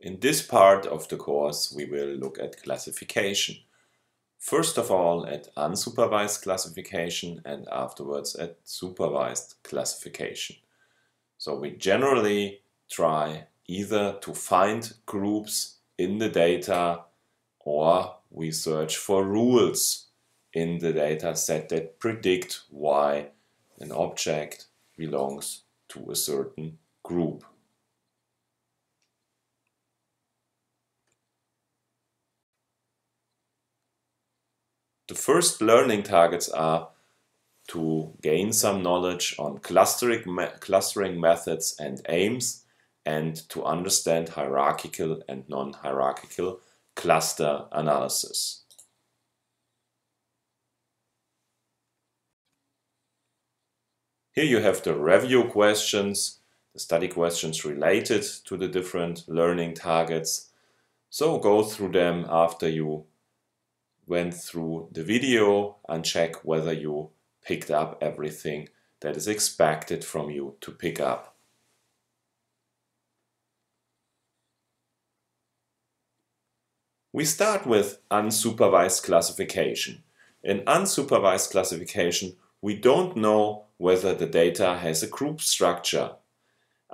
In this part of the course we will look at classification. First of all at unsupervised classification and afterwards at supervised classification. So we generally try either to find groups in the data or we search for rules in the data set that predict why an object belongs to a certain group. The first learning targets are to gain some knowledge on clustering, me clustering methods and aims and to understand hierarchical and non-hierarchical cluster analysis. Here you have the review questions, the study questions related to the different learning targets. So go through them after you went through the video and check whether you picked up everything that is expected from you to pick up. We start with unsupervised classification. In unsupervised classification, we don't know whether the data has a group structure.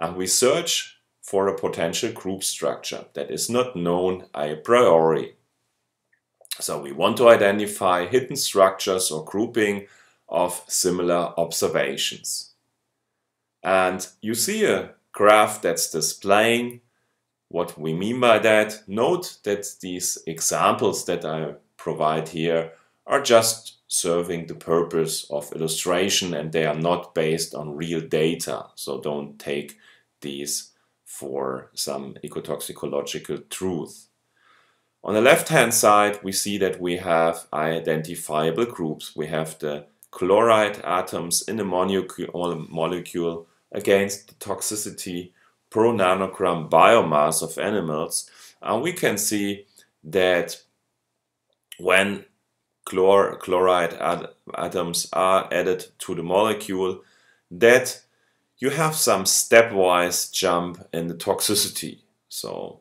And we search for a potential group structure that is not known a priori. So we want to identify hidden structures or grouping of similar observations. And you see a graph that's displaying what we mean by that. Note that these examples that I provide here are just serving the purpose of illustration and they are not based on real data. So don't take these for some ecotoxicological truth. On the left hand side, we see that we have identifiable groups. We have the chloride atoms in the molecule against the toxicity per nanogram biomass of animals. And we can see that when chlor chloride atoms are added to the molecule, that you have some stepwise jump in the toxicity. So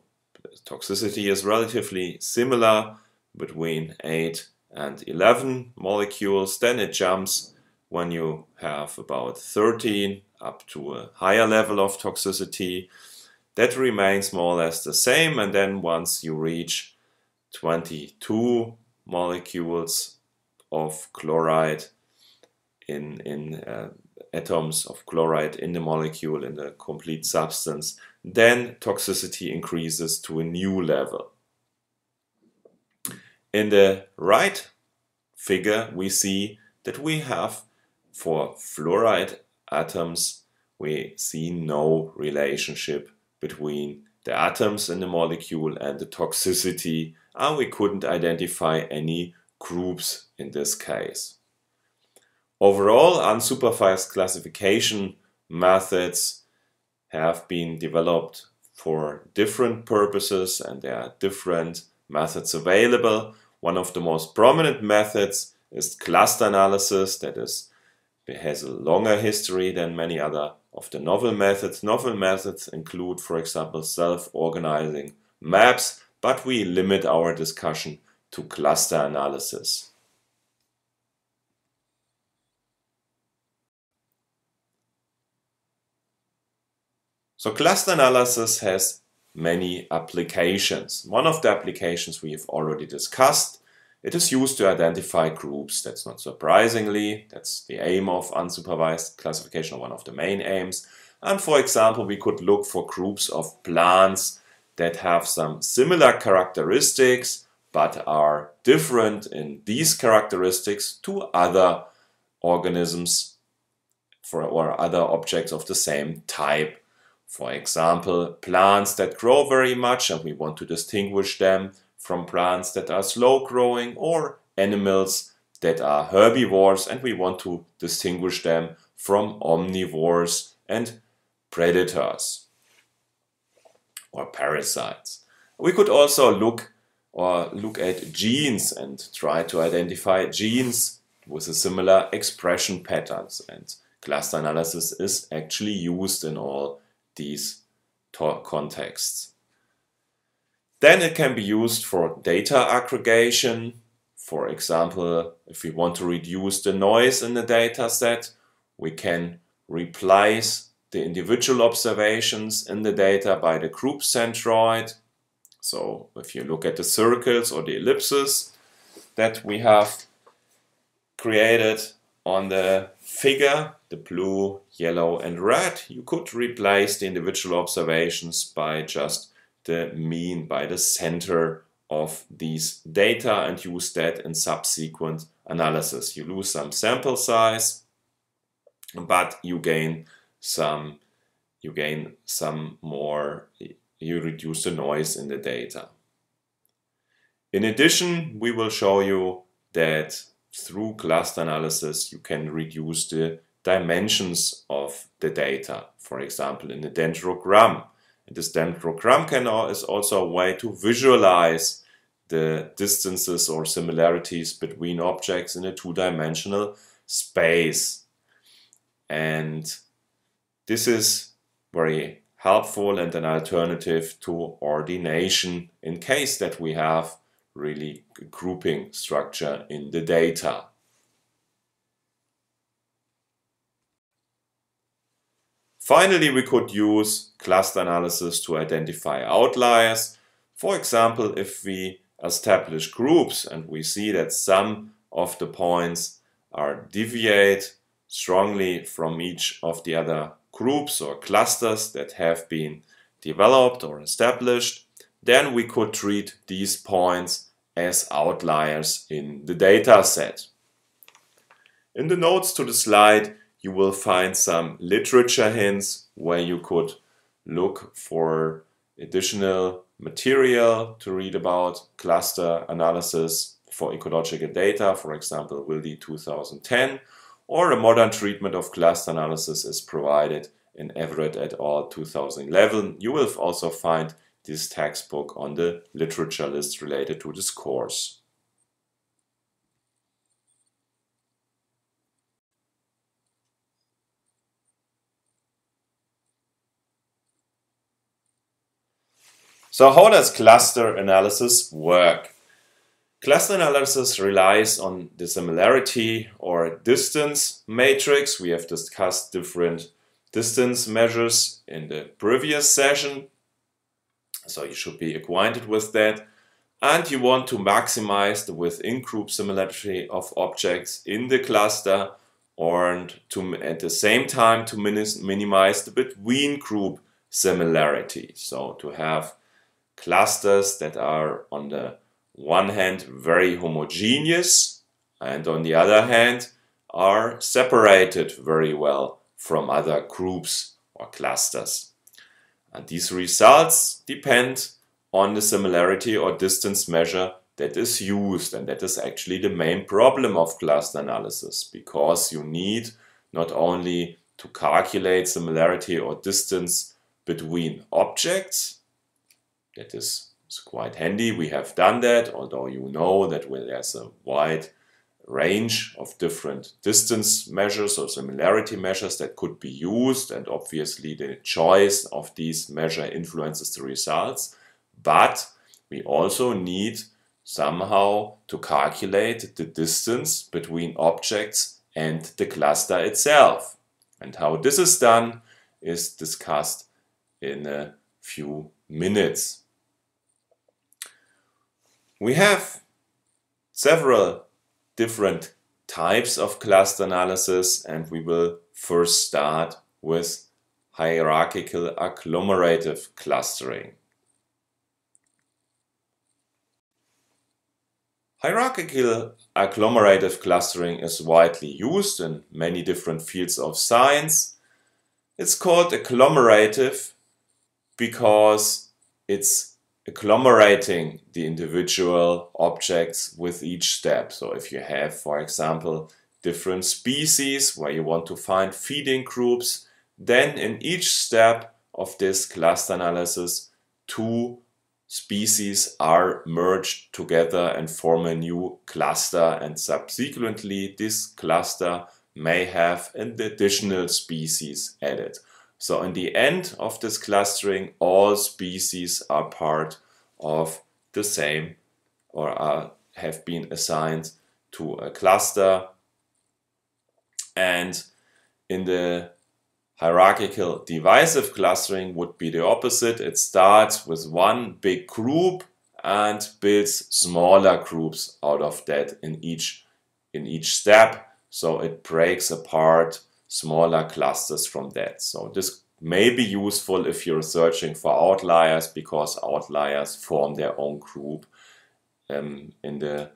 toxicity is relatively similar between 8 and 11 molecules. Then it jumps when you have about 13 up to a higher level of toxicity. That remains more or less the same. And then once you reach 22 molecules of chloride in, in uh, atoms of chloride in the molecule in the complete substance, then toxicity increases to a new level. In the right figure, we see that we have for fluoride atoms, we see no relationship between the atoms in the molecule and the toxicity, and we couldn't identify any groups in this case. Overall, unsupervised classification methods have been developed for different purposes and there are different methods available. One of the most prominent methods is cluster analysis that is it has a longer history than many other of the novel methods. Novel methods include, for example, self-organizing maps, but we limit our discussion to cluster analysis. So cluster analysis has many applications. One of the applications we have already discussed. It is used to identify groups. That's not surprisingly. That's the aim of unsupervised classification, one of the main aims. And for example, we could look for groups of plants that have some similar characteristics but are different in these characteristics to other organisms for, or other objects of the same type. For example, plants that grow very much and we want to distinguish them from plants that are slow growing or animals that are herbivores and we want to distinguish them from omnivores and predators or parasites. We could also look or look at genes and try to identify genes with a similar expression patterns and cluster analysis is actually used in all these contexts. Then it can be used for data aggregation. For example, if we want to reduce the noise in the data set, we can replace the individual observations in the data by the group centroid. So if you look at the circles or the ellipses that we have created on the figure, the blue, yellow and red, you could replace the individual observations by just the mean, by the center of these data and use that in subsequent analysis. You lose some sample size, but you gain some you gain some more you reduce the noise in the data. In addition, we will show you that through cluster analysis you can reduce the dimensions of the data. For example, in the dendrogram. And this dendrogram can is also a way to visualize the distances or similarities between objects in a two-dimensional space. And this is very helpful and an alternative to ordination in case that we have really grouping structure in the data. Finally, we could use cluster analysis to identify outliers. For example, if we establish groups and we see that some of the points are deviate strongly from each of the other groups or clusters that have been developed or established, then we could treat these points as outliers in the data set. In the notes to the slide, you will find some literature hints where you could look for additional material to read about cluster analysis for ecological data, for example, Wildi 2010, or a modern treatment of cluster analysis is provided in Everitt et al. 2011. You will also find this textbook on the literature list related to this course. So how does cluster analysis work? Cluster analysis relies on the similarity or distance matrix. We have discussed different distance measures in the previous session. So you should be acquainted with that. And you want to maximize the within group similarity of objects in the cluster and to, at the same time to minimize the between group similarity. So to have clusters that are on the one hand very homogeneous and on the other hand are separated very well from other groups or clusters. And these results depend on the similarity or distance measure that is used and that is actually the main problem of cluster analysis because you need not only to calculate similarity or distance between objects that is quite handy. We have done that, although you know that there's a wide range of different distance measures or similarity measures that could be used and obviously the choice of these measure influences the results. But we also need somehow to calculate the distance between objects and the cluster itself. And how this is done is discussed in a few minutes we have several different types of cluster analysis and we will first start with hierarchical agglomerative clustering. Hierarchical agglomerative clustering is widely used in many different fields of science. It's called agglomerative because it's agglomerating the individual objects with each step. So if you have, for example, different species where you want to find feeding groups, then in each step of this cluster analysis, two species are merged together and form a new cluster and subsequently this cluster may have an additional species added. So in the end of this clustering, all species are part of the same or are, have been assigned to a cluster. And in the hierarchical divisive clustering would be the opposite. It starts with one big group and builds smaller groups out of that in each in each step. So it breaks apart smaller clusters from that. So this may be useful if you're searching for outliers because outliers form their own group um, in the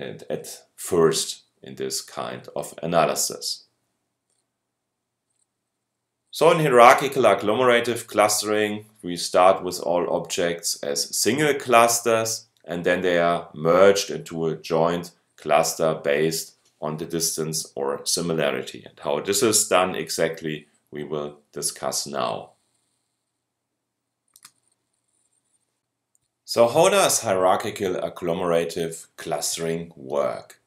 at, at first in this kind of analysis. So in hierarchical agglomerative clustering, we start with all objects as single clusters and then they are merged into a joint cluster based on the distance or similarity. And how this is done exactly we will discuss now. So how does hierarchical agglomerative clustering work?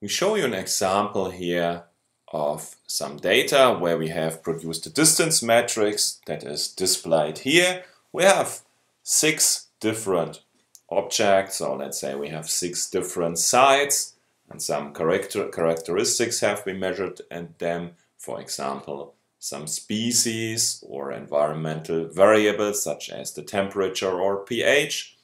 We show you an example here of some data where we have produced a distance matrix that is displayed here. We have six different objects, so let's say we have six different sites and some character characteristics have been measured and them, for example, some species or environmental variables such as the temperature or pH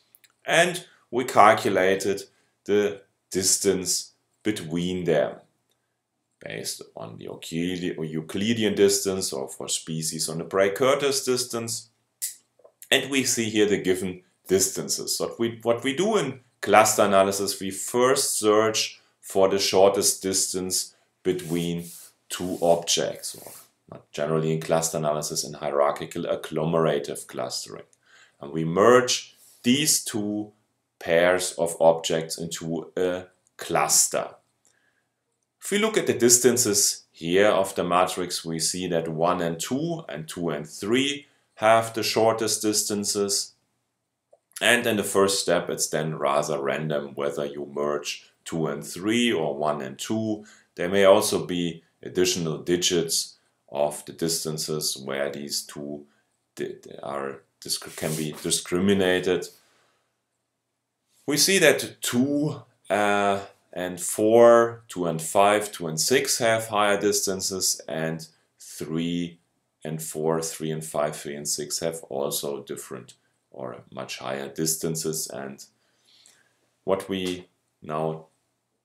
and we calculated the distance between them based on the Euclidean distance or for species on the Bray-Curtis distance. And we see here the given distances. What we, what we do in cluster analysis, we first search for the shortest distance between two objects, or generally in cluster analysis, in hierarchical agglomerative clustering. And we merge these two pairs of objects into a cluster. If we look at the distances here of the matrix, we see that 1 and 2 and 2 and 3 have the shortest distances. And in the first step, it's then rather random whether you merge 2 and 3 or 1 and 2. There may also be additional digits of the distances where these two are can be discriminated. We see that 2 uh, and 4, 2 and 5, 2 and 6 have higher distances and 3 and 4, 3 and 5, 3 and 6 have also different or much higher distances and what we now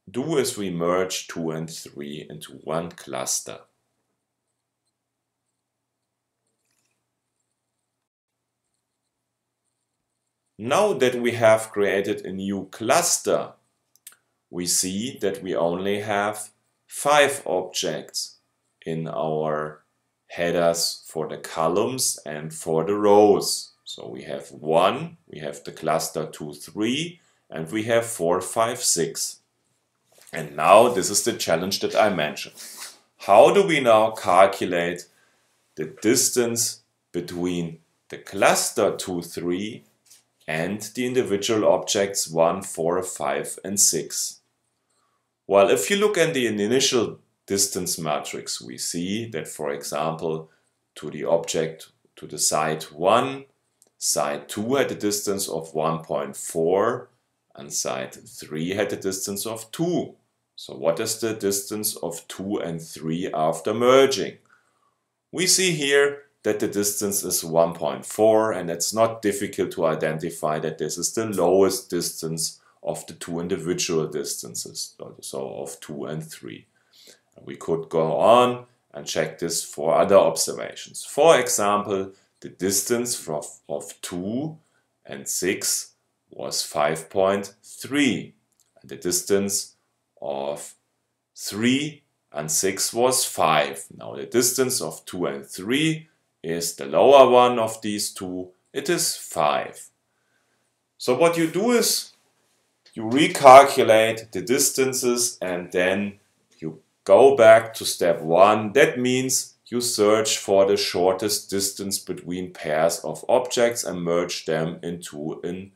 do is we merge 2 and 3 into one cluster. Now that we have created a new cluster we see that we only have five objects in our headers for the columns and for the rows. So we have one, we have the cluster 2, 3, and we have 4, 5, 6. And now this is the challenge that I mentioned. How do we now calculate the distance between the cluster 2, 3 and the individual objects 1, 4, 5 and 6? Well, if you look at the initial distance matrix, we see that, for example, to the object to the side 1, side 2 had a distance of 1.4 and side 3 had a distance of 2. So what is the distance of 2 and 3 after merging? We see here that the distance is 1.4 and it's not difficult to identify that this is the lowest distance of the two individual distances, so of 2 and 3. We could go on and check this for other observations. For example, the distance of 2 and 6 was 5.3 and the distance of 3 and 6 was 5. Now the distance of 2 and 3 is the lower one of these two, it is 5. So what you do is you recalculate the distances and then you go back to step one. That means you search for the shortest distance between pairs of objects and merge them into an,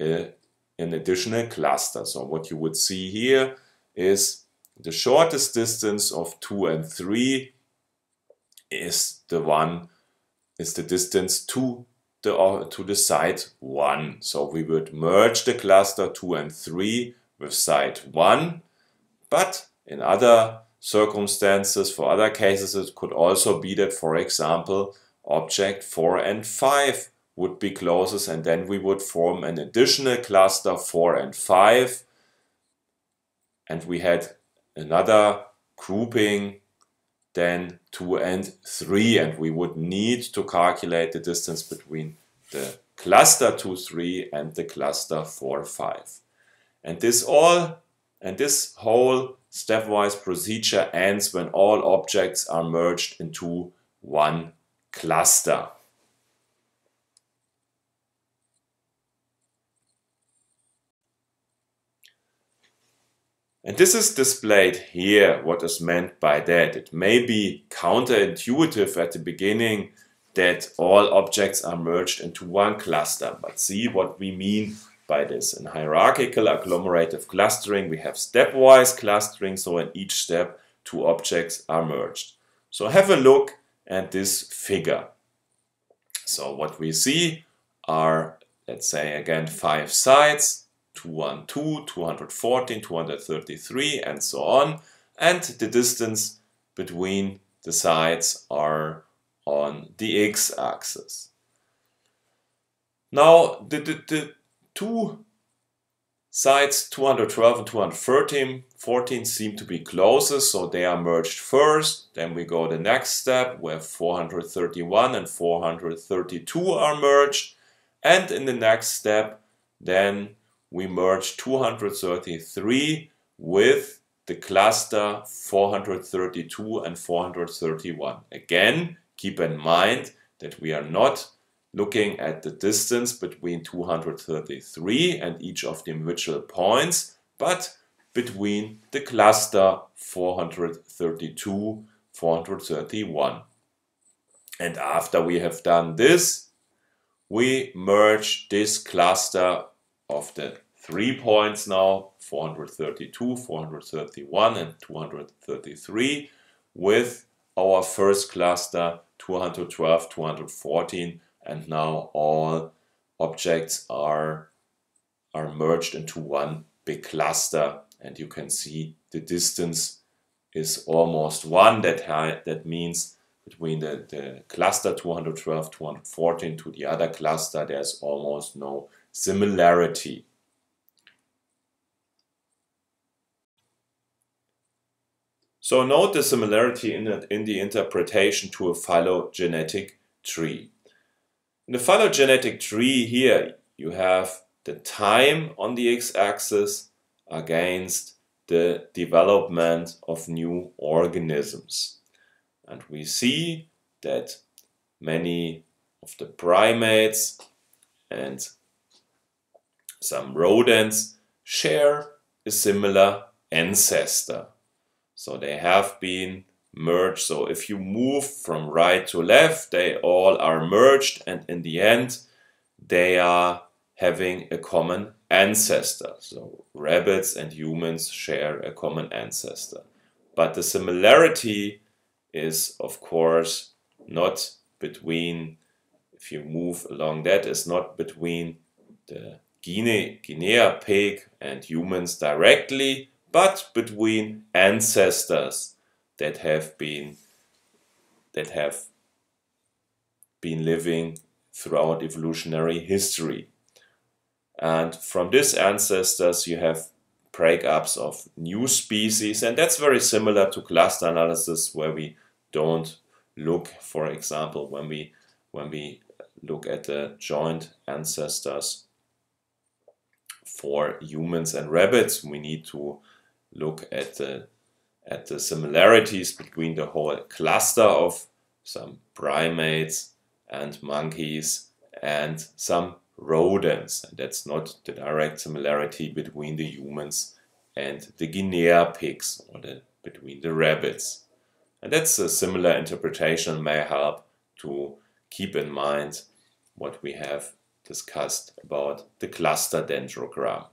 uh, an additional cluster. So what you would see here is the shortest distance of 2 and 3 is the one is the distance 2 the, uh, to the site 1. So we would merge the cluster 2 and 3 with site 1, but in other circumstances, for other cases, it could also be that, for example, object 4 and 5 would be closest and then we would form an additional cluster 4 and 5 and we had another grouping then 2 and 3 and we would need to calculate the distance between the cluster 2 3 and the cluster 4 5 and this all and this whole stepwise procedure ends when all objects are merged into one cluster And this is displayed here, what is meant by that. It may be counterintuitive at the beginning that all objects are merged into one cluster, but see what we mean by this. In hierarchical agglomerative clustering, we have stepwise clustering, so in each step, two objects are merged. So have a look at this figure. So what we see are, let's say again, five sides, 212, 214, 233 and so on. And the distance between the sides are on the x-axis. Now the, the, the two sides 212 and 213 14 seem to be closest so they are merged first then we go the next step where 431 and 432 are merged and in the next step then we merge 233 with the cluster 432 and 431. Again, keep in mind that we are not looking at the distance between 233 and each of the individual points, but between the cluster 432, 431. And after we have done this, we merge this cluster of the three points now 432, 431 and 233 with our first cluster 212, 214 and now all objects are, are merged into one big cluster. And you can see the distance is almost one. That, that means between the, the cluster 212, 214 to the other cluster there's almost no similarity. So note the similarity in, the, in the interpretation to a phylogenetic tree. In the phylogenetic tree here you have the time on the x-axis against the development of new organisms. And we see that many of the primates and some rodents share a similar ancestor. So they have been merged. So if you move from right to left, they all are merged and in the end they are having a common ancestor. So rabbits and humans share a common ancestor. But the similarity is of course not between, if you move along that, is not between the Guinea, Guinea pig and humans directly, but between ancestors that have been that have been living throughout evolutionary history. And from these ancestors you have breakups of new species and that's very similar to cluster analysis where we don't look, for example, when we when we look at the joint ancestors for humans and rabbits, we need to look at the at the similarities between the whole cluster of some primates and monkeys and some rodents. And that's not the direct similarity between the humans and the Guinea pigs or the, between the rabbits. And that's a similar interpretation may help to keep in mind what we have discussed about the cluster dendrogram.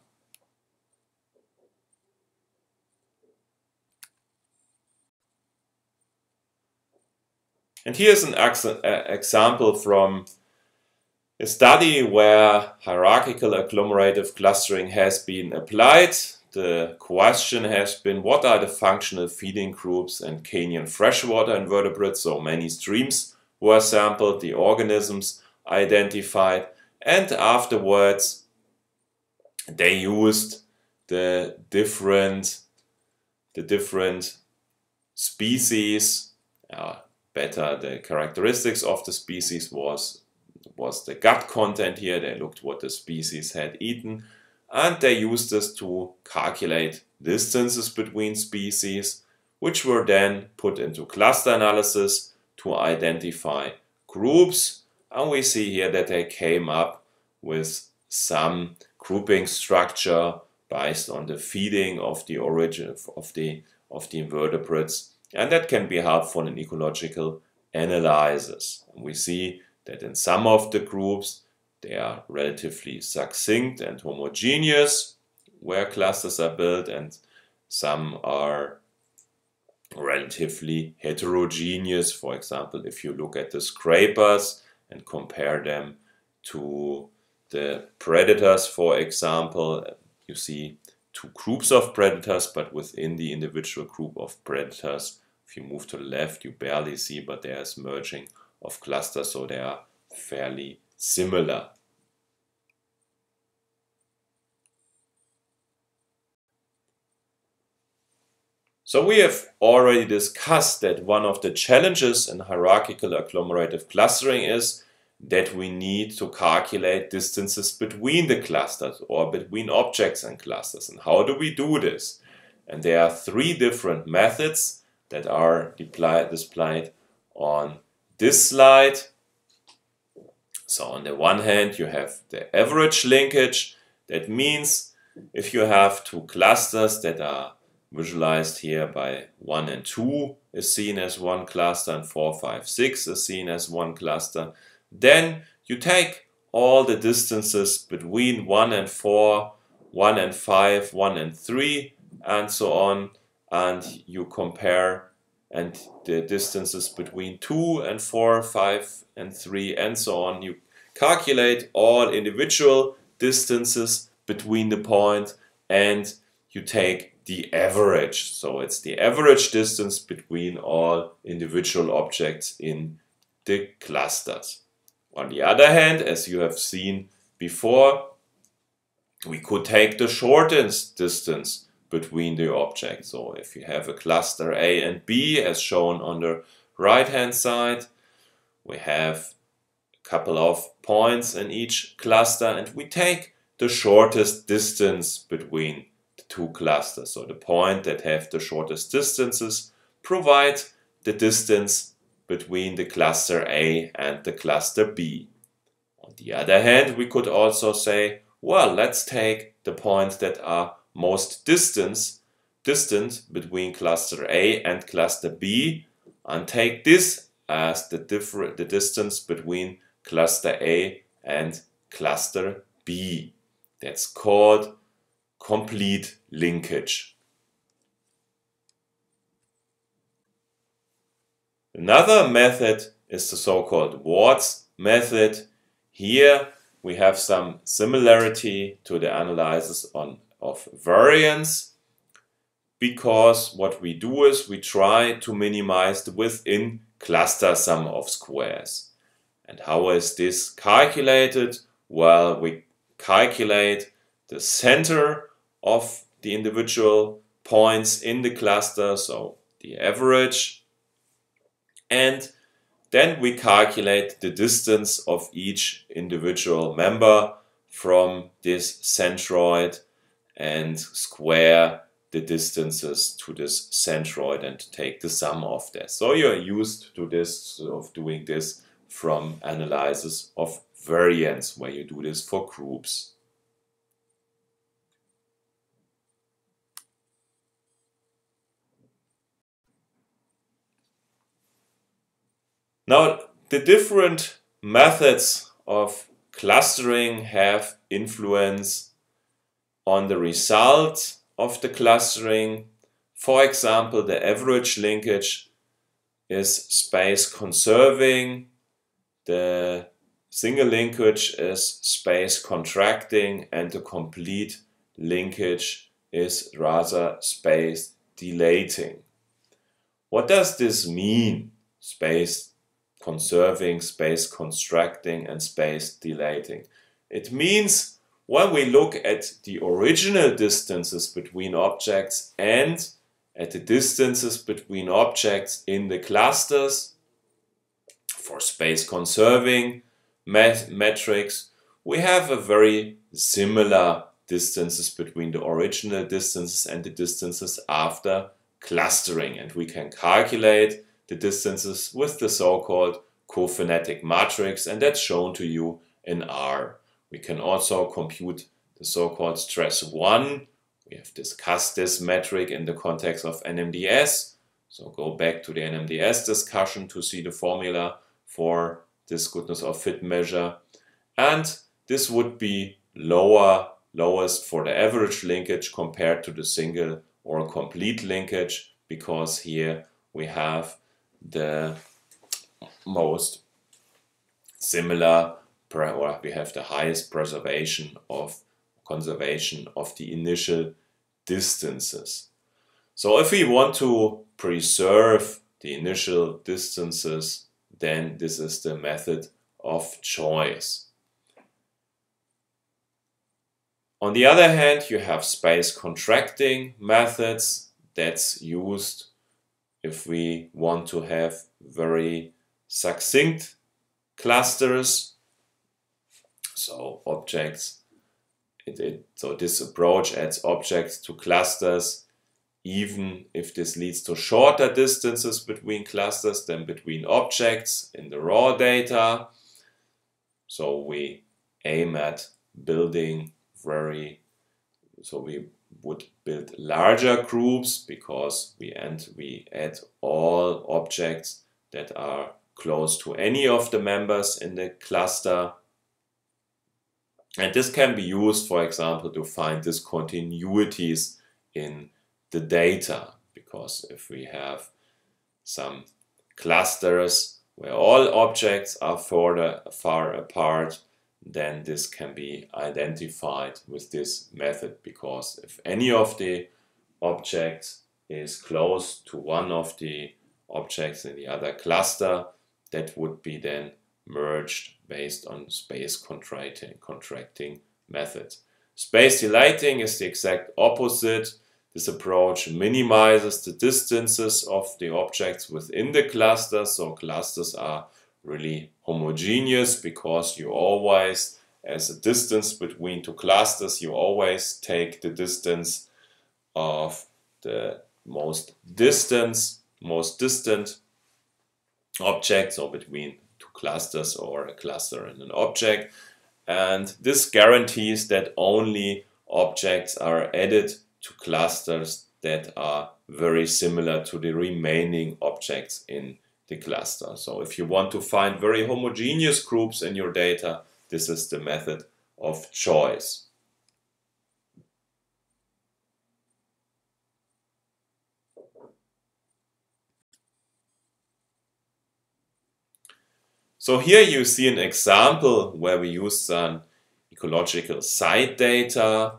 And here's an uh, example from a study where hierarchical agglomerative clustering has been applied. The question has been what are the functional feeding groups and Kenyan freshwater invertebrates, so many streams were sampled, the organisms identified, and afterwards they used the different the different species. Uh, better the characteristics of the species was was the gut content here. They looked what the species had eaten. And they used this to calculate distances between species which were then put into cluster analysis to identify groups and we see here that they came up with some grouping structure based on the feeding of the origin of the of the invertebrates and that can be helpful in ecological analysis. we see that in some of the groups they are relatively succinct and homogeneous where clusters are built and some are relatively heterogeneous. For example, if you look at the scrapers and compare them to the predators, for example, you see two groups of predators, but within the individual group of predators, if you move to the left, you barely see, but there is merging of clusters, so they are fairly similar. So we have already discussed that one of the challenges in hierarchical agglomerative clustering is that we need to calculate distances between the clusters or between objects and clusters. And how do we do this? And there are three different methods that are displayed on this slide. So on the one hand you have the average linkage. That means if you have two clusters that are visualized here by 1 and 2 is seen as one cluster and 4, 5, 6 is seen as one cluster, then you take all the distances between 1 and 4, 1 and 5, 1 and 3, and so on, and you compare and the distances between 2 and 4, 5 and 3, and so on. You calculate all individual distances between the point and you take the average. So it's the average distance between all individual objects in the clusters. On the other hand, as you have seen before, we could take the shortest distance between the objects. So if you have a cluster A and B as shown on the right hand side, we have a couple of points in each cluster and we take the shortest distance between two clusters. So the point that have the shortest distances provide the distance between the cluster A and the cluster B. On the other hand, we could also say, well, let's take the points that are most distance, distant between cluster A and cluster B and take this as the, the distance between cluster A and cluster B. That's called complete linkage. Another method is the so-called Ward's method. Here we have some similarity to the analysis on, of variance because what we do is we try to minimize the within cluster sum of squares. And how is this calculated? Well, we calculate the center of the individual points in the cluster, so the average and then we calculate the distance of each individual member from this centroid and square the distances to this centroid and take the sum of that. So you're used to this, of doing this from analysis of variance, where you do this for groups. Now, the different methods of clustering have influence on the result of the clustering. For example, the average linkage is space conserving. The single linkage is space contracting and the complete linkage is rather space dilating. What does this mean? Space conserving, space contracting, and space dilating. It means when we look at the original distances between objects and at the distances between objects in the clusters for space conserving met metrics, we have a very similar distances between the original distances and the distances after clustering. And we can calculate the distances with the so-called cophenetic matrix and that's shown to you in R. We can also compute the so-called stress 1. We have discussed this metric in the context of NMDS. So go back to the NMDS discussion to see the formula for this goodness of fit measure. And this would be lower, lowest for the average linkage compared to the single or complete linkage because here we have the most similar or we have the highest preservation of conservation of the initial distances. So if we want to preserve the initial distances, then this is the method of choice. On the other hand, you have space contracting methods that's used if we want to have very succinct clusters. So objects, it, it, so this approach adds objects to clusters even if this leads to shorter distances between clusters than between objects in the raw data. So we aim at building very, so we would build larger groups because we and we add all objects that are close to any of the members in the cluster. And this can be used, for example, to find discontinuities in the data. Because if we have some clusters where all objects are further, far apart, then this can be identified with this method because if any of the objects is close to one of the objects in the other cluster, that would be then merged based on space contracting, contracting method. Space dilating is the exact opposite. This approach minimizes the distances of the objects within the cluster, so clusters are really homogeneous because you always, as a distance between two clusters, you always take the distance of the most distance, most distant object, so between two clusters or a cluster and an object. And this guarantees that only objects are added to clusters that are very similar to the remaining objects in the cluster. So if you want to find very homogeneous groups in your data, this is the method of choice. So here you see an example where we use some ecological site data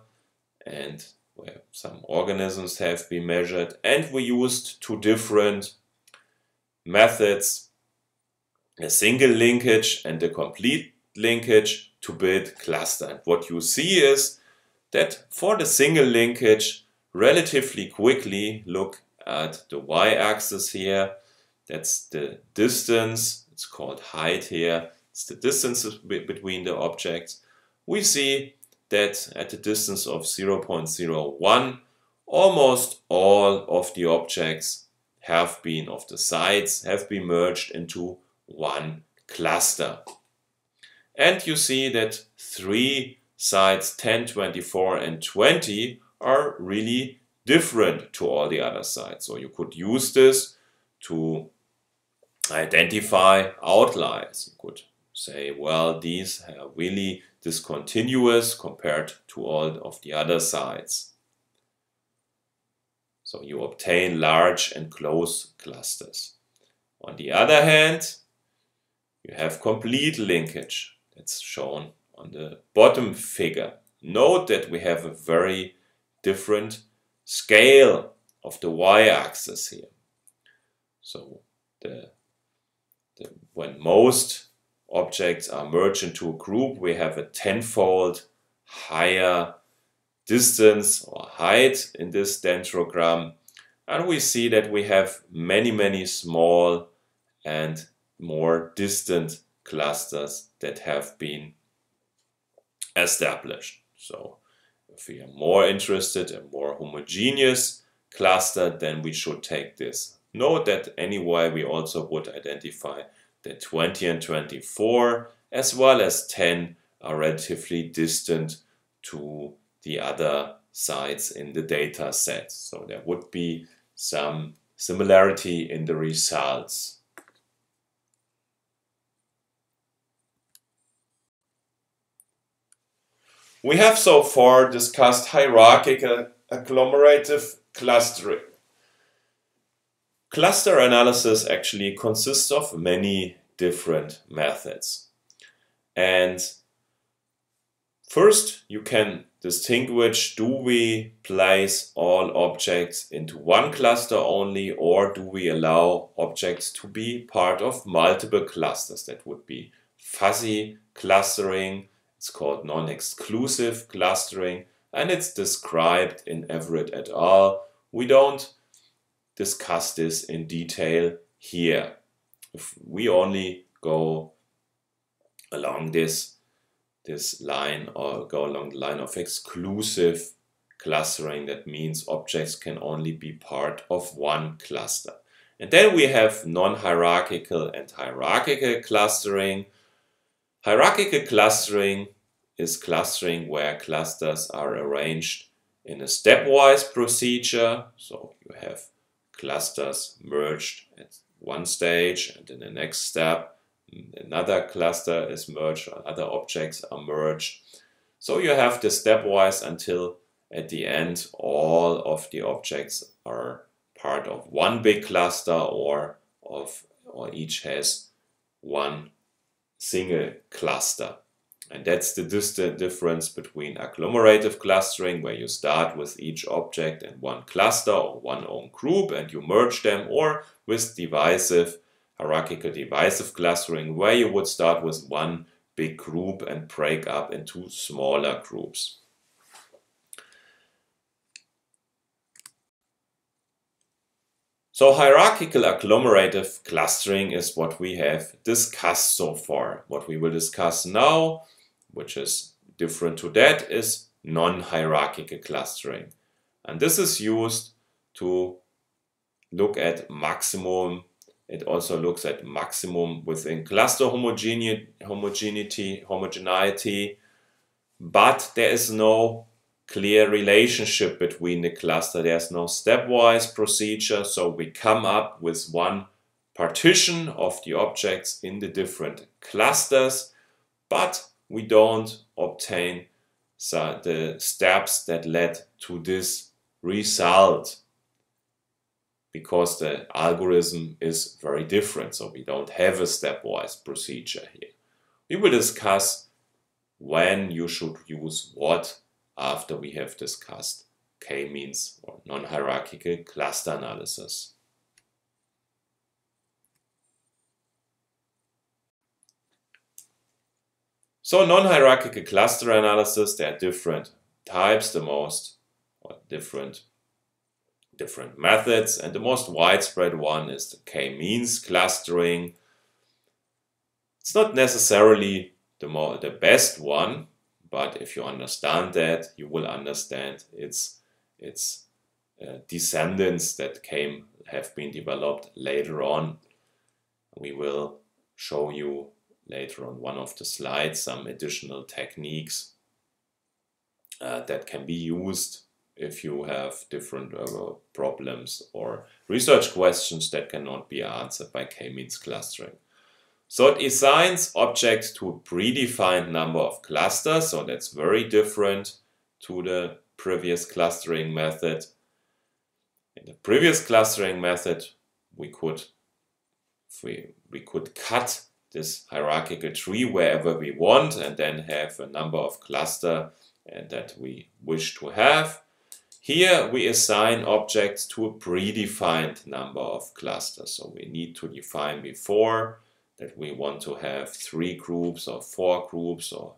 and where some organisms have been measured and we used two different methods, a single linkage and a complete linkage to build cluster. And what you see is that for the single linkage, relatively quickly look at the y-axis here, that's the distance. It's called height here, it's the distance between the objects, we see that at the distance of 0.01, almost all of the objects have been, of the sites, have been merged into one cluster. And you see that three sites, 10, 24 and 20, are really different to all the other sites. So you could use this to identify outliers. You could say, well, these are really discontinuous compared to all of the other sides. So you obtain large and close clusters. On the other hand, you have complete linkage. That's shown on the bottom figure. Note that we have a very different scale of the y-axis here. So the, the, when most objects are merged into a group, we have a tenfold higher distance or height in this dendrogram. And we see that we have many, many small and more distant clusters that have been established. So if we are more interested in more homogeneous cluster, then we should take this. Note that anyway we also would identify that 20 and 24 as well as 10 are relatively distant to the other sites in the data set. So there would be some similarity in the results. We have so far discussed hierarchical agglomerative clustering. Cluster analysis actually consists of many different methods. And first, you can distinguish do we place all objects into one cluster only or do we allow objects to be part of multiple clusters? That would be fuzzy clustering, it's called non-exclusive clustering and it's described in Everitt et al. We don't discuss this in detail here. If we only go along this, this line or go along the line of exclusive clustering, that means objects can only be part of one cluster. And then we have non-hierarchical and hierarchical clustering. Hierarchical clustering is clustering where clusters are arranged in a stepwise procedure. So you have clusters merged at one stage and in the next step another cluster is merged, other objects are merged. So you have the stepwise until at the end all of the objects are part of one big cluster or of or each has one single cluster. And that's the difference between agglomerative clustering, where you start with each object in one cluster or one own group and you merge them, or with divisive, hierarchical divisive clustering, where you would start with one big group and break up into smaller groups. So hierarchical agglomerative clustering is what we have discussed so far. What we will discuss now which is different to that, is non-hierarchical clustering. And this is used to look at maximum. It also looks at maximum within cluster homogeneity, homogeneity, but there is no clear relationship between the cluster. There's no stepwise procedure, so we come up with one partition of the objects in the different clusters, but we don't obtain the steps that led to this result because the algorithm is very different. So we don't have a stepwise procedure here. We will discuss when you should use what after we have discussed k-means or non-hierarchical cluster analysis. So non-hierarchical cluster analysis, there are different types, the most or different different methods, and the most widespread one is the k-means clustering. It's not necessarily the more the best one, but if you understand that, you will understand its its uh, descendants that came have been developed later on. We will show you later on one of the slides some additional techniques uh, that can be used if you have different uh, problems or research questions that cannot be answered by k-means clustering. So it assigns objects to a predefined number of clusters, so that's very different to the previous clustering method. In the previous clustering method, we could we, we could cut this hierarchical tree wherever we want and then have a number of cluster and that we wish to have. Here we assign objects to a predefined number of clusters. So we need to define before that we want to have three groups or four groups or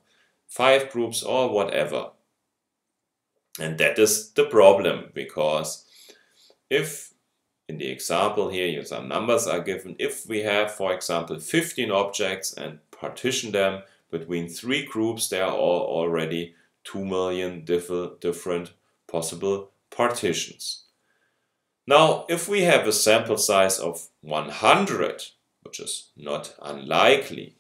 five groups or whatever. And that is the problem because if in the example here some numbers are given, if we have for example 15 objects and partition them between three groups, there are already 2 million diff different possible partitions. Now, if we have a sample size of 100, which is not unlikely,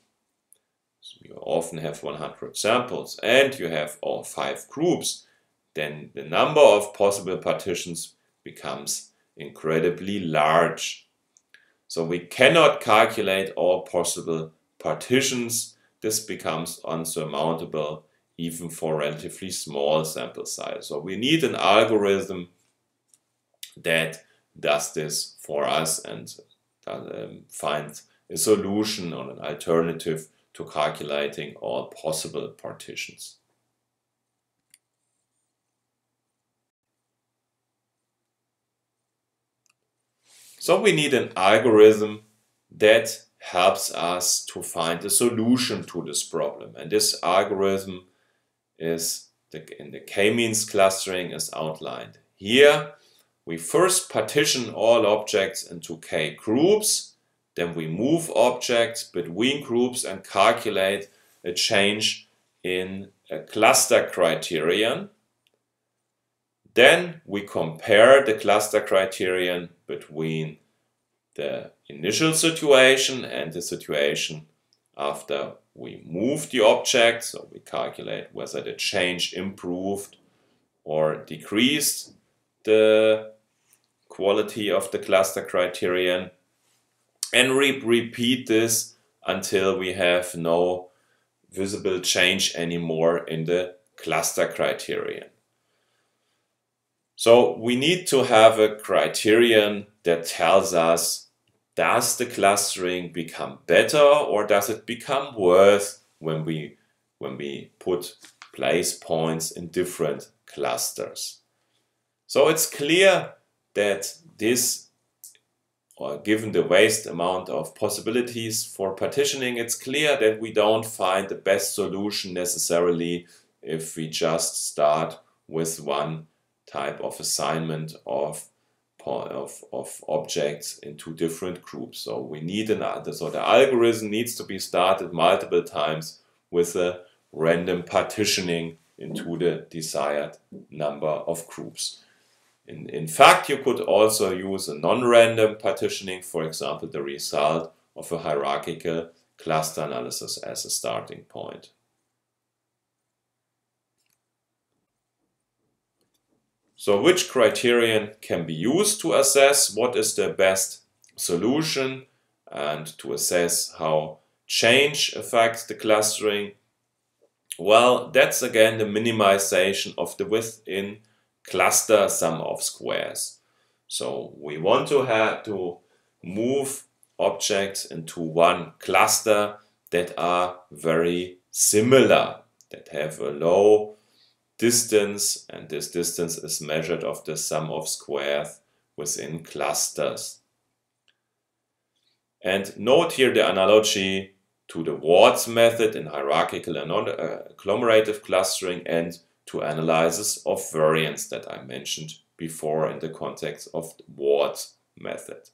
so you often have 100 samples and you have all five groups, then the number of possible partitions becomes incredibly large. So we cannot calculate all possible partitions. This becomes unsurmountable even for relatively small sample size. So we need an algorithm that does this for us and um, finds a solution or an alternative to calculating all possible partitions. So we need an algorithm that helps us to find a solution to this problem. And this algorithm is the, in the k-means clustering is outlined here. We first partition all objects into k groups, then we move objects between groups and calculate a change in a cluster criterion. Then we compare the cluster criterion between the initial situation and the situation after we move the object. So we calculate whether the change improved or decreased the quality of the cluster criterion. And we repeat this until we have no visible change anymore in the cluster criterion. So we need to have a criterion that tells us does the clustering become better or does it become worse when we when we put place points in different clusters. So it's clear that this or given the vast amount of possibilities for partitioning, it's clear that we don't find the best solution necessarily if we just start with one type of assignment of of, of objects into different groups. So we need an so the algorithm needs to be started multiple times with a random partitioning into the desired number of groups. In, in fact, you could also use a non-random partitioning, for example, the result of a hierarchical cluster analysis as a starting point. So which criterion can be used to assess what is the best solution and to assess how change affects the clustering? Well, that's again the minimization of the within cluster sum of squares. So we want to have to move objects into one cluster that are very similar, that have a low distance, and this distance is measured of the sum of squares within clusters. And note here the analogy to the Ward's method in hierarchical and uh, agglomerative clustering and to analysis of variance that I mentioned before in the context of Ward's method.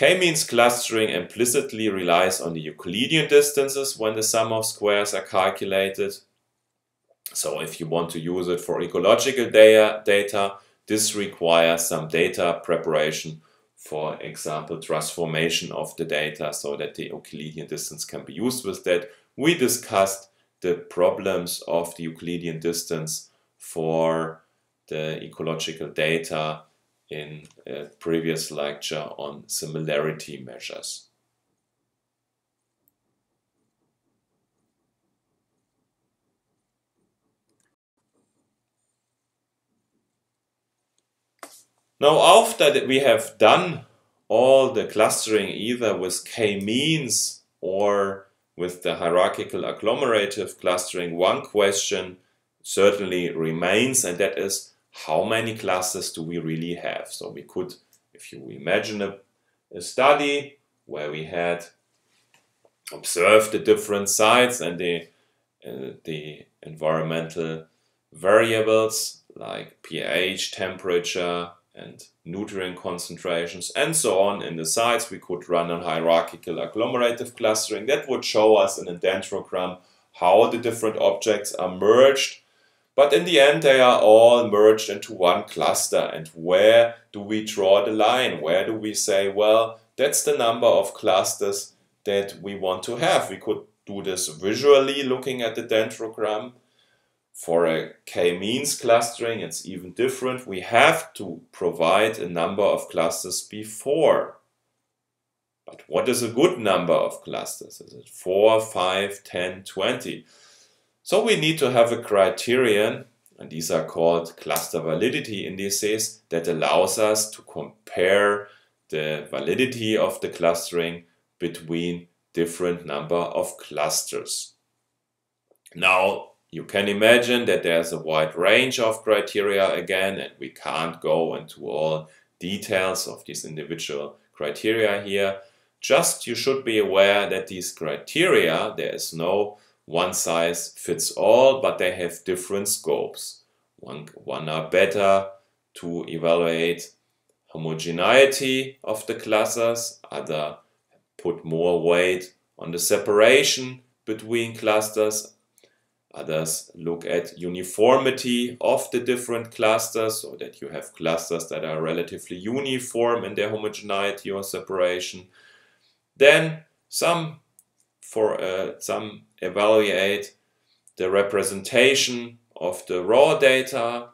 K-means clustering implicitly relies on the Euclidean distances when the sum of squares are calculated. So if you want to use it for ecological data, data this requires some data preparation, for example, transformation of the data so that the Euclidean distance can be used with that. We discussed the problems of the Euclidean distance for the ecological data in a previous lecture on similarity measures. Now after that we have done all the clustering either with k-means or with the hierarchical agglomerative clustering, one question certainly remains, and that is how many clusters do we really have? So we could, if you imagine a, a study where we had observed the different sites and the, uh, the environmental variables like pH, temperature, and nutrient concentrations and so on in the sites. We could run a hierarchical agglomerative clustering that would show us in a dendrogram how the different objects are merged. But in the end, they are all merged into one cluster. And where do we draw the line? Where do we say, well, that's the number of clusters that we want to have? We could do this visually looking at the dendrogram for a k-means clustering, it's even different. We have to provide a number of clusters before. But what is a good number of clusters? Is it 4, 5, 10, 20? So we need to have a criterion, and these are called cluster validity indices, that allows us to compare the validity of the clustering between different number of clusters. Now, you can imagine that there's a wide range of criteria again, and we can't go into all details of these individual criteria here. Just you should be aware that these criteria, there is no one size fits all, but they have different scopes. One, one are better to evaluate homogeneity of the clusters, other put more weight on the separation between clusters, Others look at uniformity of the different clusters, so that you have clusters that are relatively uniform in their homogeneity or separation. Then some for uh, some evaluate the representation of the raw data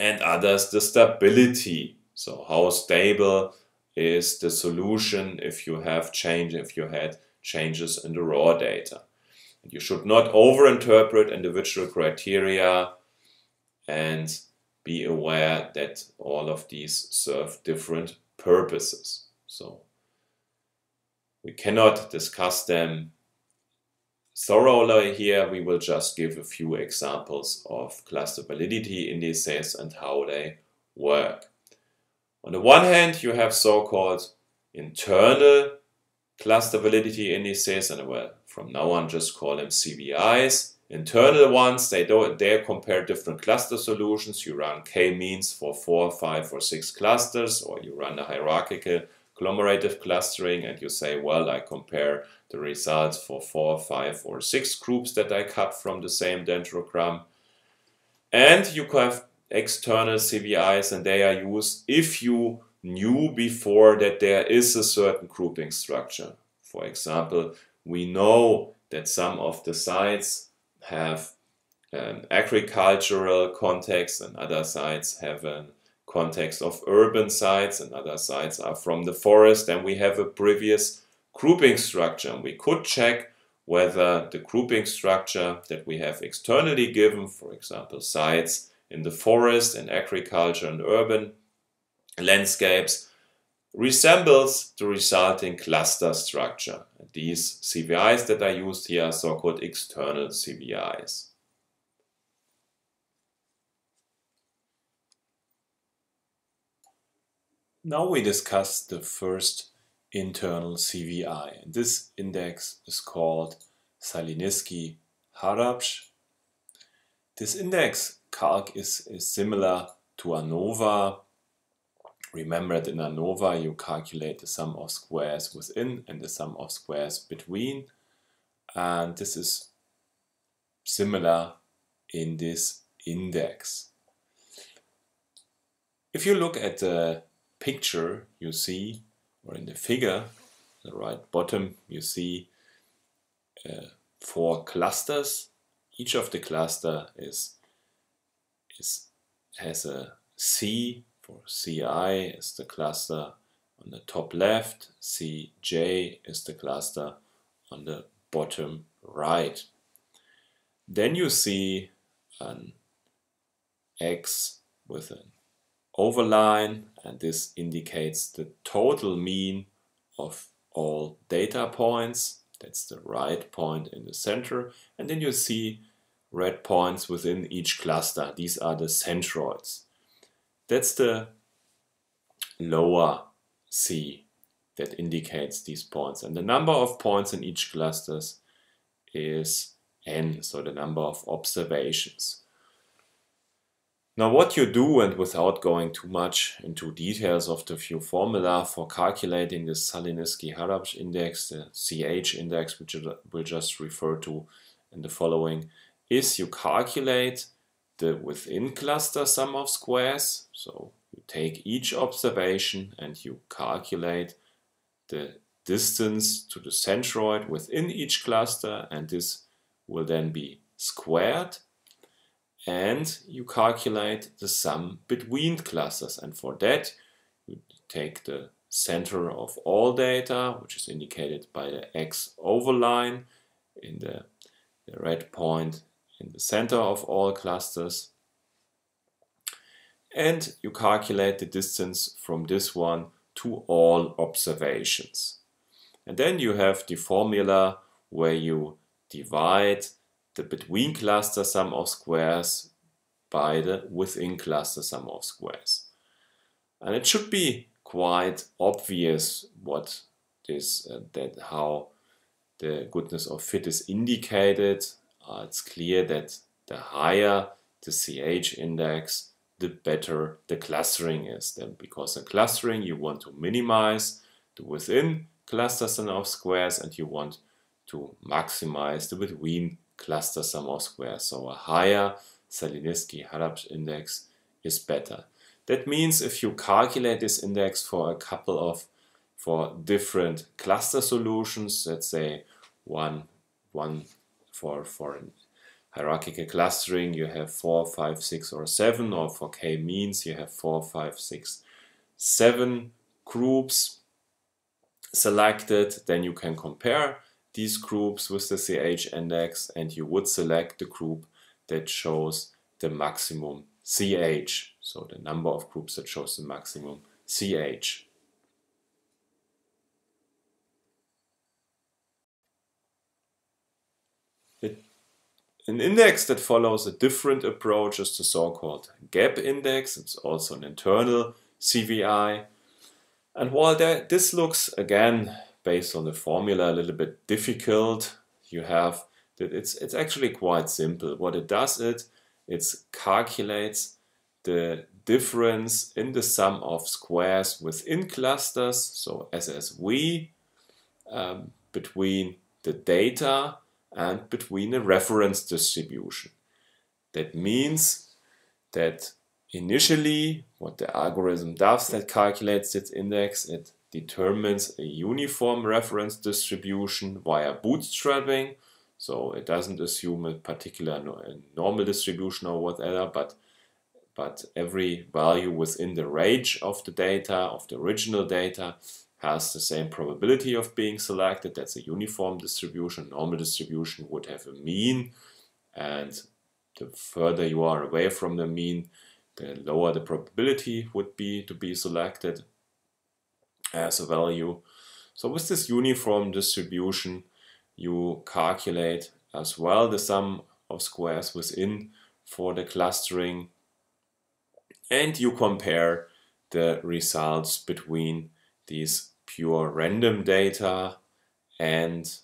and others the stability. So how stable is the solution if you have change if you had changes in the raw data. You should not overinterpret individual criteria and be aware that all of these serve different purposes. So we cannot discuss them thoroughly here. We will just give a few examples of cluster validity indices and how they work. On the one hand, you have so-called internal cluster validity indices, and I will from now on just call them CVIs. Internal ones, they don't they compare different cluster solutions. You run k-means for four, five, or six clusters, or you run a hierarchical agglomerative clustering and you say, well, I compare the results for four, five, or six groups that I cut from the same dendrogram. And you have external CVIs and they are used if you knew before that there is a certain grouping structure. For example, we know that some of the sites have an agricultural context and other sites have a context of urban sites and other sites are from the forest and we have a previous grouping structure. And we could check whether the grouping structure that we have externally given, for example, sites in the forest and agriculture and urban landscapes resembles the resulting cluster structure. These CVIs that I used here are so-called external CVIs. Now we discuss the first internal CVI. This index is called Calinski-Harabasz. This index calc is, is similar to ANOVA Remember that in ANOVA you calculate the sum of squares within and the sum of squares between and this is similar in this index. If you look at the picture you see or in the figure the right bottom you see uh, four clusters. Each of the cluster is is has a C for CI is the cluster on the top left, CJ is the cluster on the bottom right. Then you see an X with an overline and this indicates the total mean of all data points. That's the right point in the center. And then you see red points within each cluster. These are the centroids. That's the lower C that indicates these points. And the number of points in each clusters is n, so the number of observations. Now what you do, and without going too much into details of the few formula for calculating the Calinski-Harabasz index, the CH index, which we'll just refer to in the following, is you calculate the within cluster sum of squares. So you take each observation and you calculate the distance to the centroid within each cluster and this will then be squared and you calculate the sum between clusters and for that you take the center of all data which is indicated by the x over line in the, the red point in the center of all clusters and you calculate the distance from this one to all observations. And then you have the formula where you divide the between cluster sum of squares by the within cluster sum of squares. And it should be quite obvious what this uh, that how the goodness of fit is indicated. Uh, it's clear that the higher the CH index, the better the clustering is. Then because the clustering you want to minimize the within cluster sum of squares and you want to maximize the between cluster sum of squares. So a higher Calinski-Harabasz index is better. That means if you calculate this index for a couple of for different cluster solutions, let's say one one for for hierarchical clustering you have four, five, six, or seven, or for k-means you have four, five, six, seven groups selected. Then you can compare these groups with the CH index and you would select the group that shows the maximum CH, so the number of groups that shows the maximum CH. An index that follows a different approach is the so-called gap index. It's also an internal CVI. And while that, this looks, again, based on the formula a little bit difficult. You have that it's it's actually quite simple. What it does it it calculates the difference in the sum of squares within clusters, so SSV, um, between the data and between a reference distribution. That means that initially what the algorithm does that calculates its index, it determines a uniform reference distribution via bootstrapping. So it doesn't assume a particular normal distribution or whatever, but but every value within the range of the data, of the original data, has the same probability of being selected. That's a uniform distribution. Normal distribution would have a mean, and the further you are away from the mean, the lower the probability would be to be selected as a value. So with this uniform distribution, you calculate as well the sum of squares within for the clustering and you compare the results between these pure random data and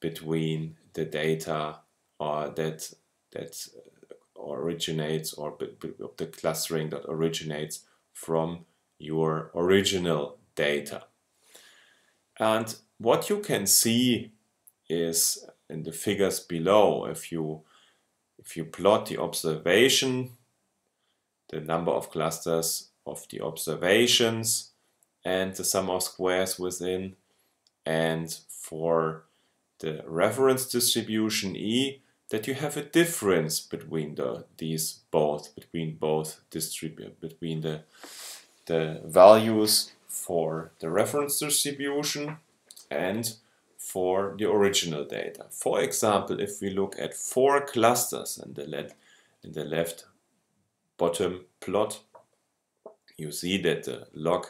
between the data uh, that that originates or the clustering that originates from your original data. And what you can see is in the figures below, if you if you plot the observation, the number of clusters of the observations and the sum of squares within, and for the reference distribution E, that you have a difference between the these both between both distribute between the the values for the reference distribution and for the original data. For example, if we look at four clusters in the, left, in the left bottom plot, you see that the log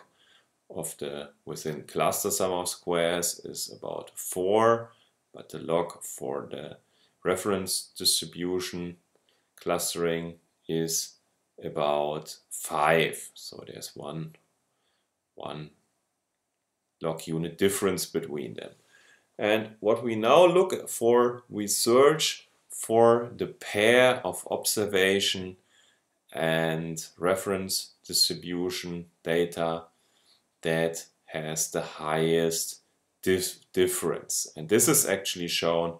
of the within cluster sum of squares is about 4, but the log for the reference distribution clustering is about 5. So there's one, one log unit difference between them. And what we now look for, we search for the pair of observation and reference distribution data that has the highest dif difference. And this is actually shown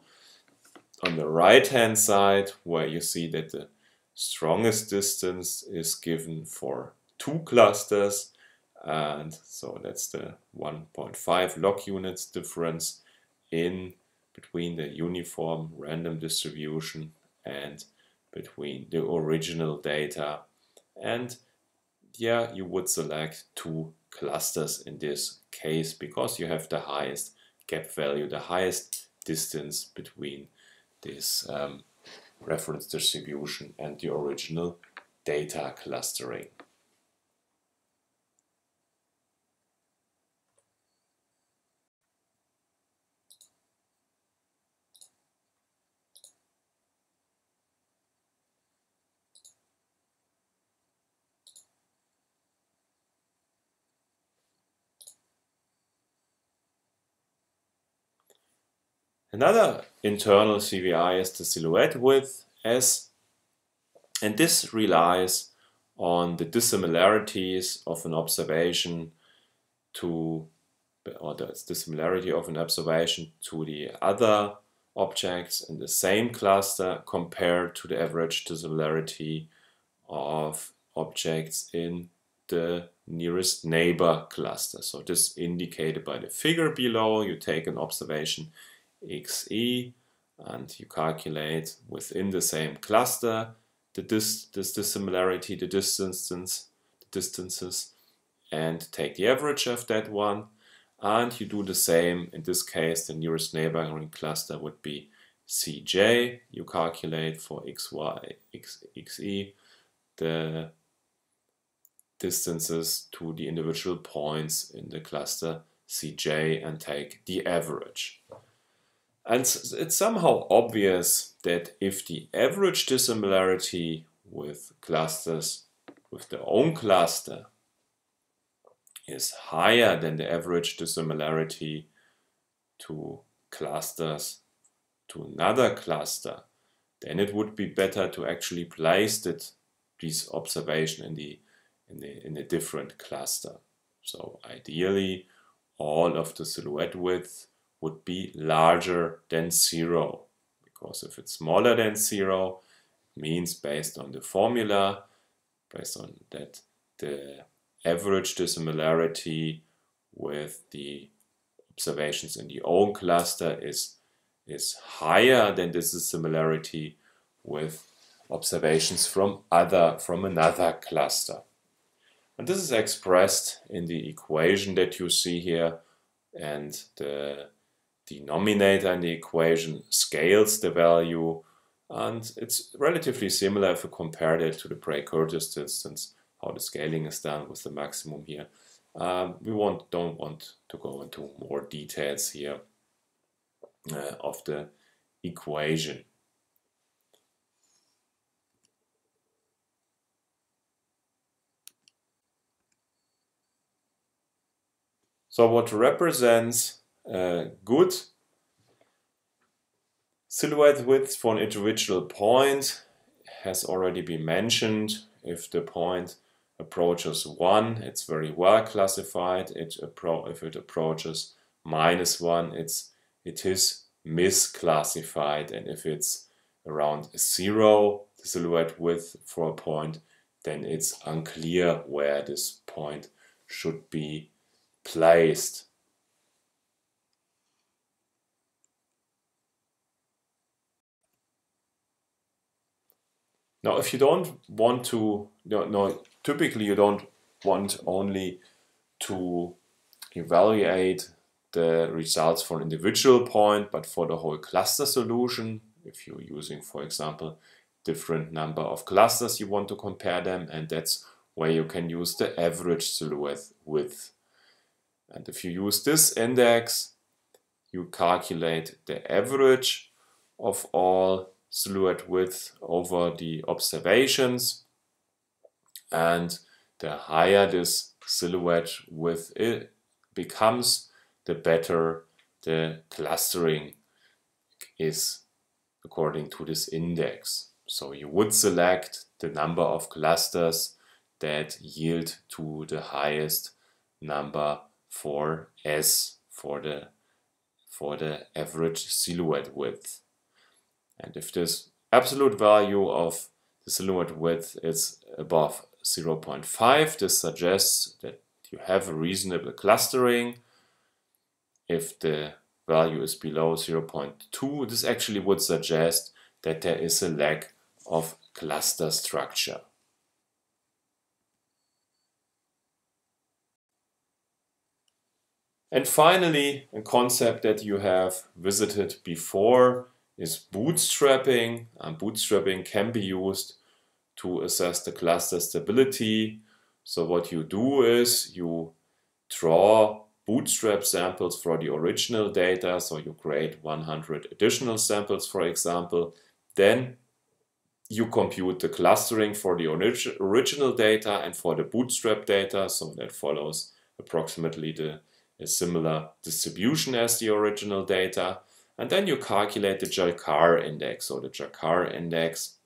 on the right hand side where you see that the strongest distance is given for two clusters and so that's the 1.5 log units difference in between the uniform random distribution and between the original data and yeah you would select two clusters in this case because you have the highest gap value the highest distance between this um, reference distribution and the original data clustering. Another internal CVI is the silhouette width S, and this relies on the dissimilarities of an observation to, or the dissimilarity of an observation to the other objects in the same cluster compared to the average dissimilarity of objects in the nearest neighbor cluster. So this indicated by the figure below, you take an observation xe and you calculate within the same cluster the dis this dissimilarity, the distances, the distances, and take the average of that one. And you do the same. In this case, the nearest neighboring cluster would be Cj. You calculate for xy, x, xe the distances to the individual points in the cluster Cj and take the average. And it's somehow obvious that if the average dissimilarity with clusters with their own cluster is higher than the average dissimilarity to clusters to another cluster, then it would be better to actually place this observation in the, in the in a different cluster. So ideally, all of the silhouette width would be larger than zero. Because if it's smaller than zero, it means based on the formula, based on that the average dissimilarity with the observations in the own cluster is, is higher than the dissimilarity with observations from other from another cluster. And this is expressed in the equation that you see here and the denominator in the equation scales the value and it's relatively similar if you compare it to the Bray-Curtis distance, how the scaling is done with the maximum here. Um, we want, don't want to go into more details here uh, of the equation. So what represents Uh, good. Silhouette width for an individual point has already been mentioned. If the point approaches 1, it's very well classified. It if it approaches minus 1, it's, it is misclassified. And if it's around 0, the silhouette width for a point, then it's unclear where this point should be placed. Now, if you don't want to, you know, typically you don't want only to evaluate the results for an individual point, but for the whole cluster solution. If you're using, for example, different number of clusters, you want to compare them, and that's where you can use the average silhouette width. And if you use this index, you calculate the average of all silhouette width over the observations. And the higher this silhouette width it becomes, the better the clustering is according to this index. So you would select the number of clusters that yield to the highest number for S for the for the average silhouette width. And if this absolute value of the silhouette width is above 0.5, this suggests that you have a reasonable clustering. If the value is below 0.2, this actually would suggest that there is a lack of cluster structure. And finally, a concept that you have visited before is bootstrapping. And bootstrapping can be used to assess the cluster stability. So what you do is you draw bootstrap samples for the original data. So you create 100 additional samples, for example. Then you compute the clustering for the orig original data and for the bootstrap data. So that follows approximately the a similar distribution as the original data. And then you calculate the Jaccard index. So the Jaccard index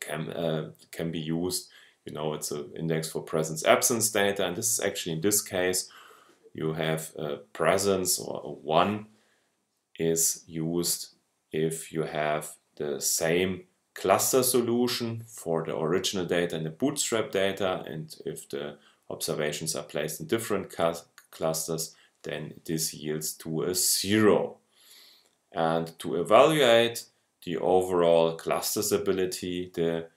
can, uh, can be used, you know, it's an index for presence absence data. And this is actually in this case, you have a presence or a one is used if you have the same cluster solution for the original data and the bootstrap data and if the observations are placed in different clusters, then this yields to a zero. And to evaluate the overall cluster stability, the,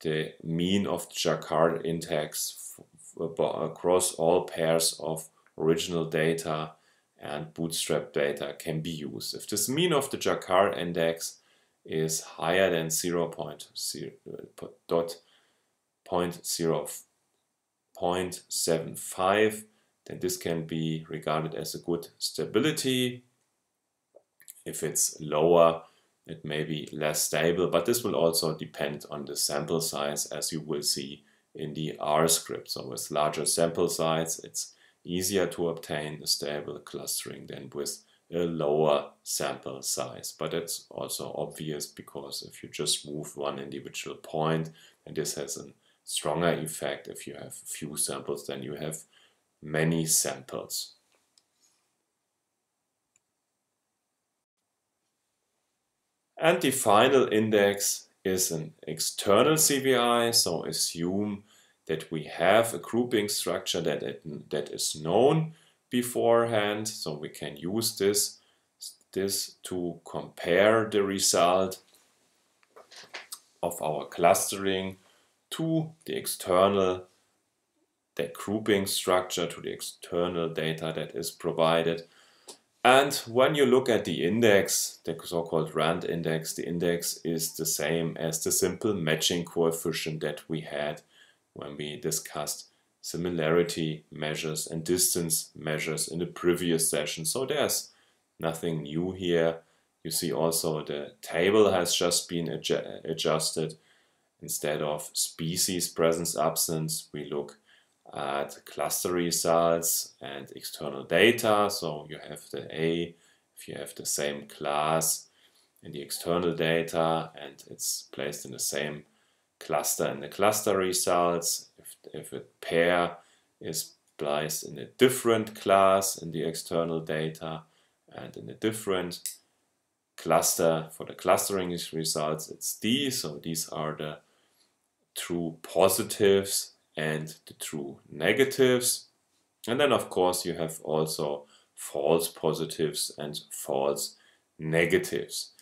the mean of the Jaccard index across all pairs of original data and bootstrap data can be used. If this mean of the Jaccard index is higher than 0 0.75, then this can be regarded as a good stability. If it's lower, it may be less stable, but this will also depend on the sample size as you will see in the R script. So with larger sample size, it's easier to obtain a stable clustering than with a lower sample size. But it's also obvious because if you just move one individual point, and this has a stronger effect if you have few samples than you have many samples. And the final index is an external CVI, so assume that we have a grouping structure that, it, that is known beforehand, so we can use this, this to compare the result of our clustering to the external the grouping structure to the external data that is provided. And when you look at the index, the so-called RAND index, the index is the same as the simple matching coefficient that we had when we discussed similarity measures and distance measures in the previous session. So there's nothing new here. You see also the table has just been adju adjusted. Instead of species presence absence, we look Uh, at cluster results and external data. So you have the A, if you have the same class in the external data and it's placed in the same cluster in the cluster results, if, if a pair is placed in a different class in the external data and in a different cluster for the clustering results, it's D. So these are the true positives and the true negatives. And then of course you have also false positives and false negatives.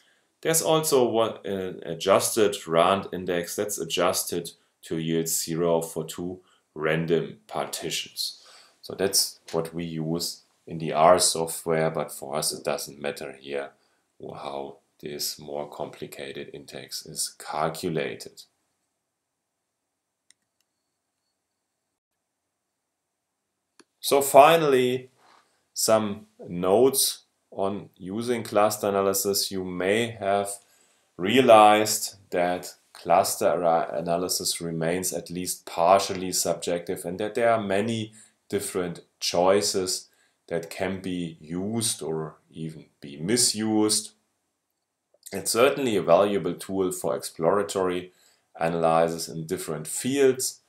There's also what uh, an adjusted RAND index that's adjusted to yield zero for two random partitions. So that's what we use in the R software, but for us it doesn't matter here how this more complicated index is calculated. So finally, some notes on using cluster analysis. You may have realized that cluster analysis remains at least partially subjective and that there are many different choices that can be used or even be misused. It's certainly a valuable tool for exploratory analysis in different fields,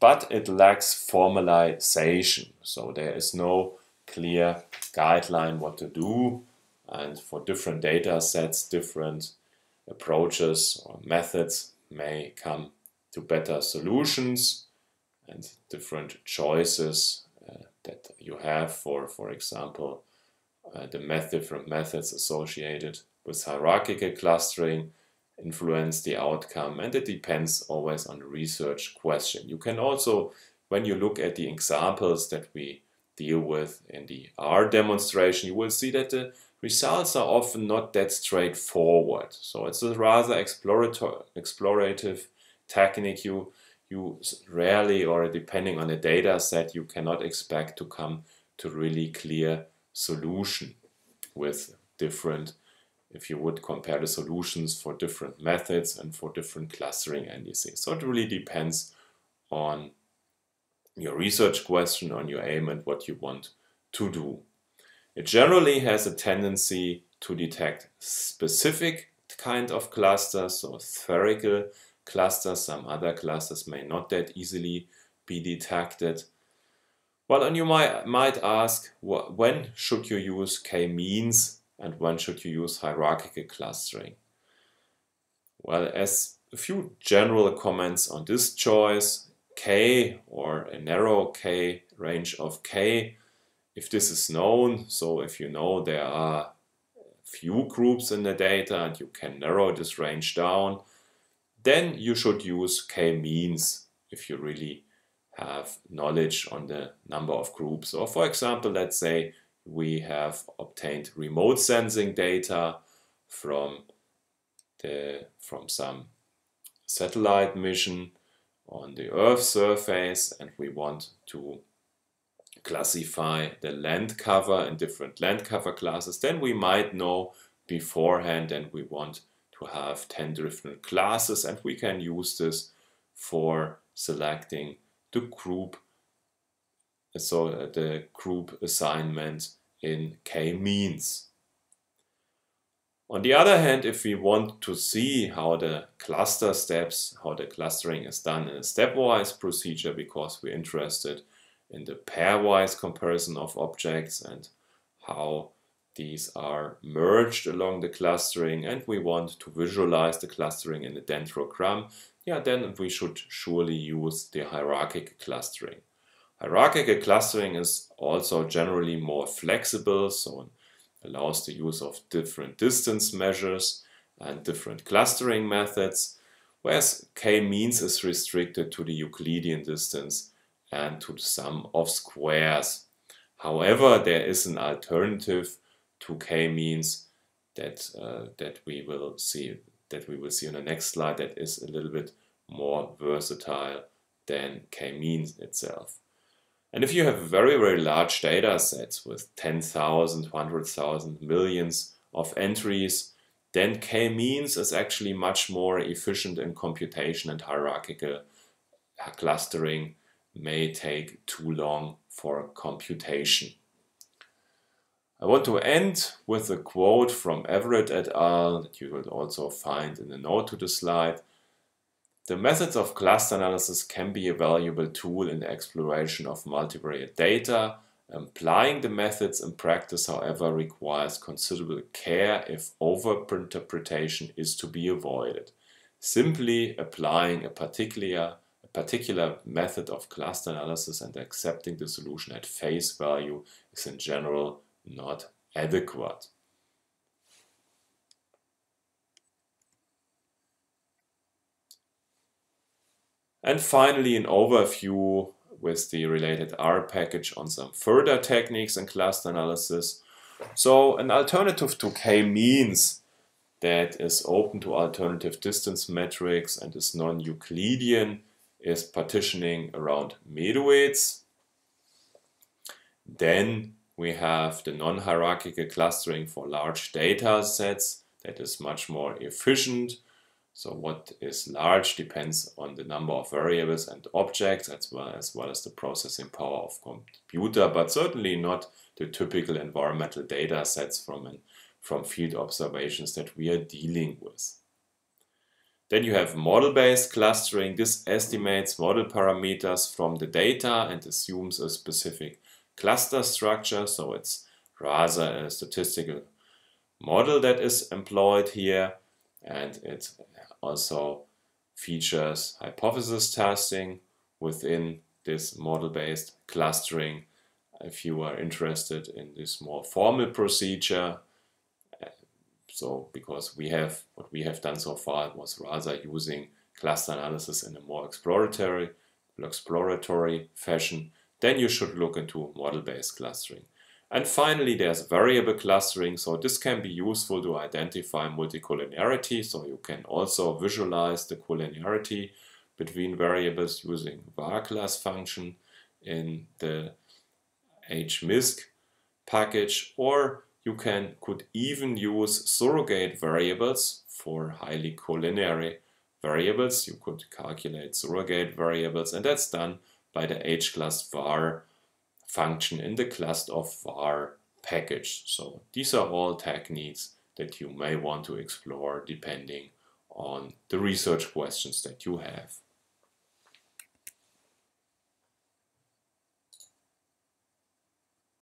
but it lacks formalization. So there is no clear guideline what to do. And for different data sets, different approaches or methods may come to better solutions and different choices uh, that you have for, for example, uh, the method, different methods associated with hierarchical clustering influence the outcome and it depends always on the research question. You can also, when you look at the examples that we deal with in the R demonstration, you will see that the results are often not that straightforward. So it's a rather exploratory explorative technique. You, you rarely, or depending on the data set, you cannot expect to come to really clear solution with different if you would compare the solutions for different methods and for different clustering indices. So it really depends on your research question, on your aim and what you want to do. It generally has a tendency to detect specific kind of clusters, so spherical clusters. Some other clusters may not that easily be detected. Well, and you might, might ask, when should you use k-means and when should you use hierarchical clustering? Well, as a few general comments on this choice, k or a narrow k range of k, if this is known, so if you know there are few groups in the data and you can narrow this range down, then you should use k-means if you really have knowledge on the number of groups. Or for example, let's say we have obtained remote sensing data from the from some satellite mission on the Earth surface and we want to classify the land cover in different land cover classes, then we might know beforehand and we want to have 10 different classes and we can use this for selecting the group so the group assignment in k-means. On the other hand, if we want to see how the cluster steps, how the clustering is done in a stepwise procedure because we're interested in the pairwise comparison of objects and how these are merged along the clustering and we want to visualize the clustering in a dendrogram, yeah, then we should surely use the hierarchical clustering. Hierarchical clustering is also generally more flexible, so allows the use of different distance measures and different clustering methods, whereas k-means is restricted to the Euclidean distance and to the sum of squares. However, there is an alternative to k-means that uh, that we will see that we will see on the next slide that is a little bit more versatile than k-means itself. And if you have very, very large data sets with 10,000, 100,000, millions of entries, then k-means is actually much more efficient in computation and hierarchical uh, clustering may take too long for computation. I want to end with a quote from Everitt et al. that you will also find in the note to the slide. The methods of cluster analysis can be a valuable tool in the exploration of multivariate data. Applying the methods in practice, however, requires considerable care if overinterpretation is to be avoided. Simply applying a particular particular method of cluster analysis and accepting the solution at face value is in general not adequate. And finally, an overview with the related R package on some further techniques in cluster analysis. So an alternative to k-means that is open to alternative distance metrics and is non-Euclidean is partitioning around medoids. Then we have the non-hierarchical clustering for large data sets that is much more efficient. So what is large depends on the number of variables and objects as well as, well as the processing power of computer, but certainly not the typical environmental data sets from, an, from field observations that we are dealing with. Then you have model-based clustering. This estimates model parameters from the data and assumes a specific cluster structure. So it's rather a statistical model that is employed here. And it also features hypothesis testing within this model-based clustering. If you are interested in this more formal procedure, so because we have what we have done so far was rather using cluster analysis in a more exploratory exploratory fashion, then you should look into model-based clustering. And finally, there's variable clustering. So this can be useful to identify multicollinearity. So you can also visualize the collinearity between variables using varclus function in the HMISC package or you can could even use surrogate variables for highly collinear variables. You could calculate surrogate variables and that's done by the hclustvar function in the cluster of var package. So these are all techniques that you may want to explore depending on the research questions that you have.